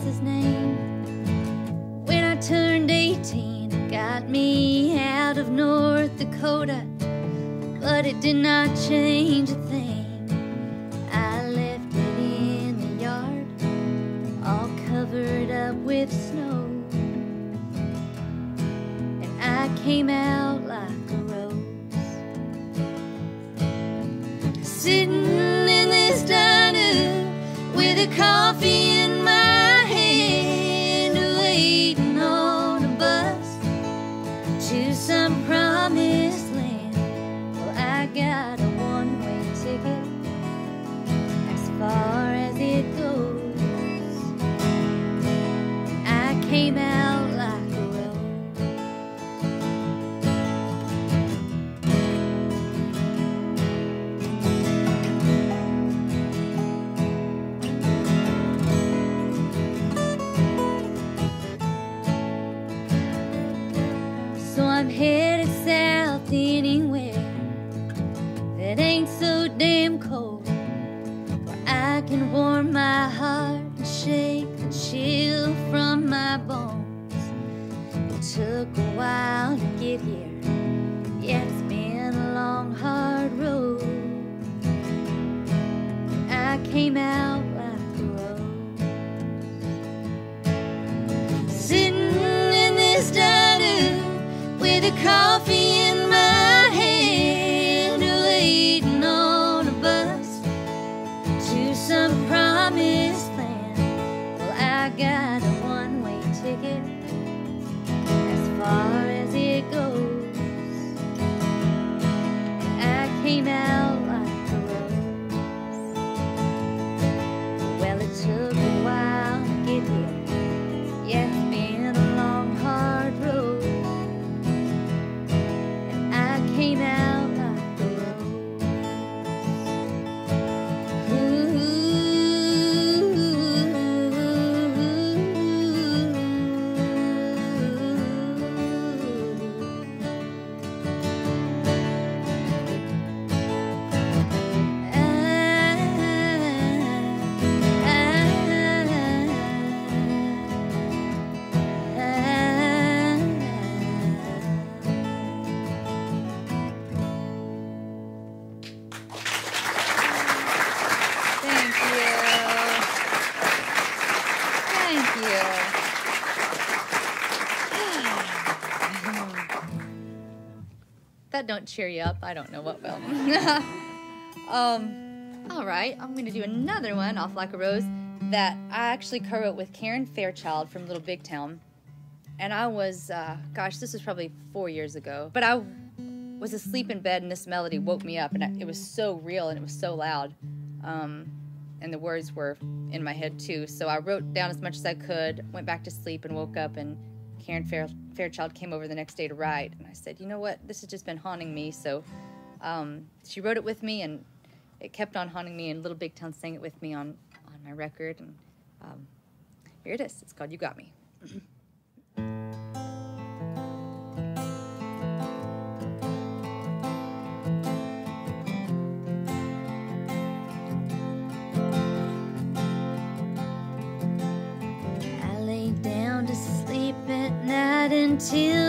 what's his name when I turned 18. It got me out of North Dakota, but it did not change a thing. I left it in the yard, all covered up with snow. Got came out Thank you. that don't cheer you up. I don't know what will. um, all right, I'm going to do another one off Like a Rose that I actually co-wrote with Karen Fairchild from Little Big Town. And I was, uh, gosh, this was probably four years ago. But I was asleep in bed and this melody woke me up and I, it was so real and it was so loud. Um, and the words were in my head too. So I wrote down as much as I could, went back to sleep, and woke up. And Karen Fair, Fairchild came over the next day to write, and I said, "You know what? This has just been haunting me." So um, she wrote it with me, and it kept on haunting me. And Little Big Town sang it with me on on my record, and um, here it is. It's called "You Got Me." tid.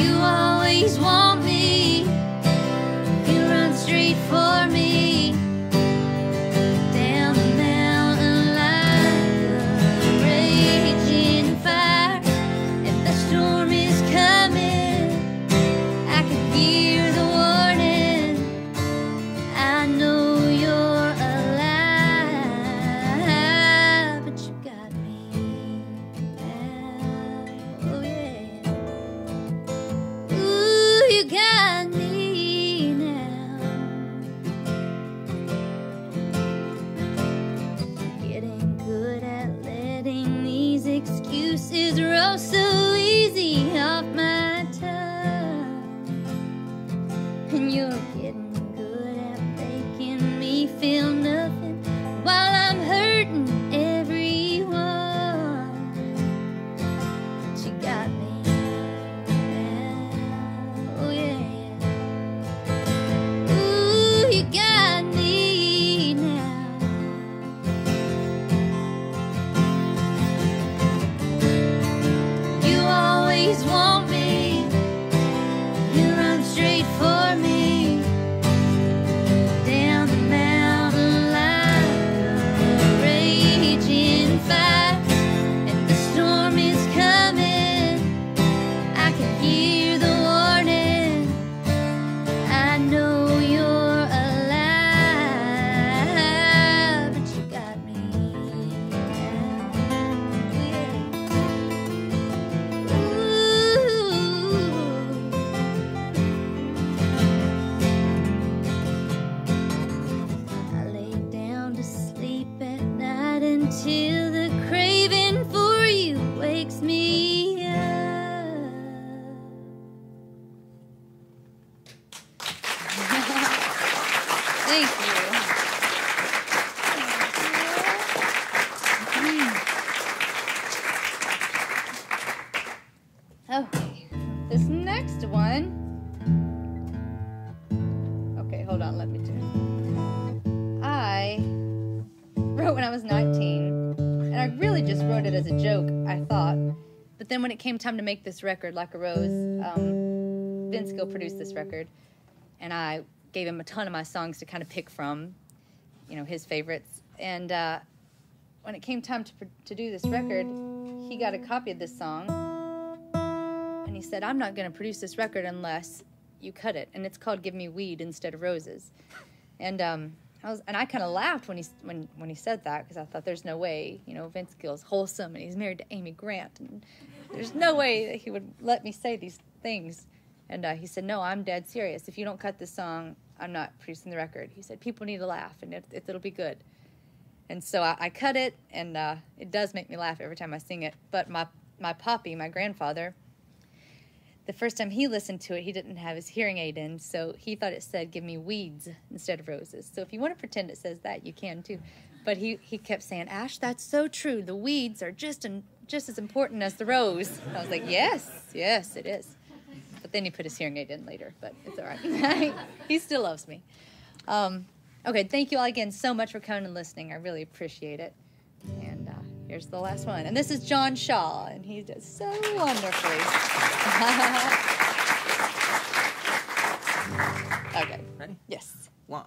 You always want me. You run straight for run came time to make this record, Like a Rose, um, Vince Gill produced this record, and I gave him a ton of my songs to kind of pick from, you know, his favorites. And uh, when it came time to, to do this record, he got a copy of this song, and he said, I'm not going to produce this record unless you cut it. And it's called Give Me Weed Instead of Roses. And um, I was, and I kind of laughed when he when when he said that because I thought there's no way, you know, Vince Gill's wholesome and he's married to Amy Grant, and there's no way that he would let me say these things. And uh, he said, "No, I'm dead serious. If you don't cut this song, I'm not producing the record." He said, "People need to laugh, and it, it, it'll be good." And so I, I cut it, and uh, it does make me laugh every time I sing it. But my my poppy, my grandfather, the first time he listened to it, he didn't have his hearing aid in, so he thought it said "Give me weeds" instead of roses. So if you want to pretend it says that, you can too. But he, he kept saying, "Ash, that's so true. The weeds are just an, just as important as the rose." And I was like, "Yes, yes, it is." But then he put his hearing aid in later, but it's all right. he still loves me. Um, okay, thank you all again so much for coming and listening. I really appreciate it. And uh, here's the last one. And this is John Shaw, and he does so wonderfully. okay. Ready? Yes. One,